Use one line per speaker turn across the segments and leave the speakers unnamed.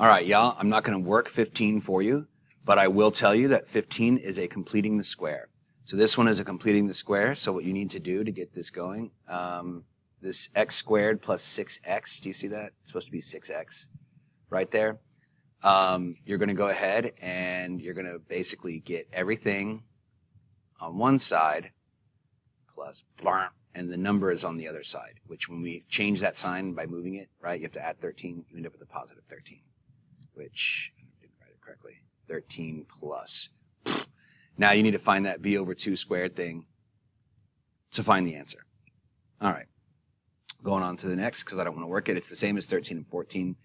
All right, y'all, I'm not going to work 15 for you, but I will tell you that 15 is a completing the square. So this one is a completing the square. So what you need to do to get this going, um, this x squared plus 6x, do you see that? It's supposed to be 6x right there. Um, you're going to go ahead and you're going to basically get everything on one side plus blah, and the number is on the other side, which when we change that sign by moving it, right, you have to add 13, you end up with a positive 13 which I didn't write it correctly. 13 plus. Now you need to find that b over 2 squared thing to find the answer. All right. Going on to the next because I don't want to work it. It's the same as 13 and 14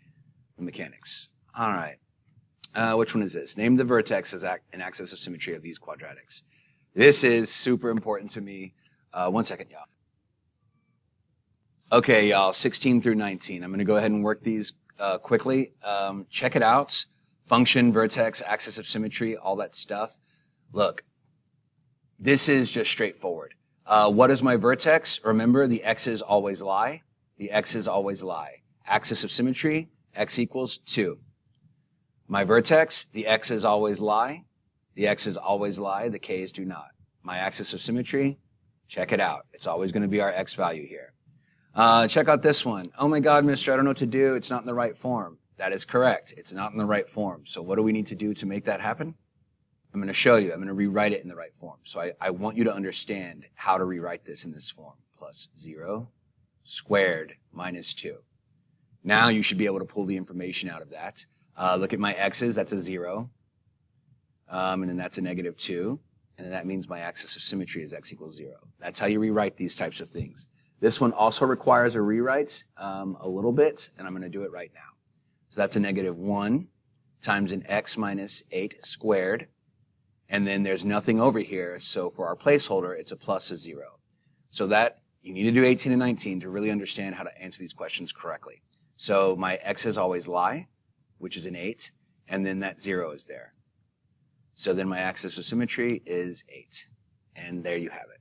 in mechanics. All right. Uh, which one is this? Name the vertex as an axis of symmetry of these quadratics. This is super important to me. Uh, one second, y'all. Okay, y'all, 16 through 19. I'm going to go ahead and work these uh, quickly. Um, check it out. Function, vertex, axis of symmetry, all that stuff. Look, this is just straightforward. Uh, what is my vertex? Remember, the x's always lie. The x's always lie. Axis of symmetry, x equals 2. My vertex, the x's always lie. The x's always lie. The k's do not. My axis of symmetry, check it out. It's always going to be our x value here. Uh, check out this one. Oh my God, mister, I don't know what to do. It's not in the right form. That is correct. It's not in the right form. So what do we need to do to make that happen? I'm going to show you. I'm going to rewrite it in the right form. So I, I want you to understand how to rewrite this in this form. Plus 0 squared minus 2. Now you should be able to pull the information out of that. Uh, look at my x's. That's a 0. Um, and then that's a negative 2. And that means my axis of symmetry is x equals 0. That's how you rewrite these types of things. This one also requires a rewrite um, a little bit, and I'm going to do it right now. So that's a negative 1 times an x minus 8 squared. And then there's nothing over here, so for our placeholder, it's a plus a 0. So that, you need to do 18 and 19 to really understand how to answer these questions correctly. So my x's always lie, which is an 8, and then that 0 is there. So then my axis of symmetry is 8. And there you have it.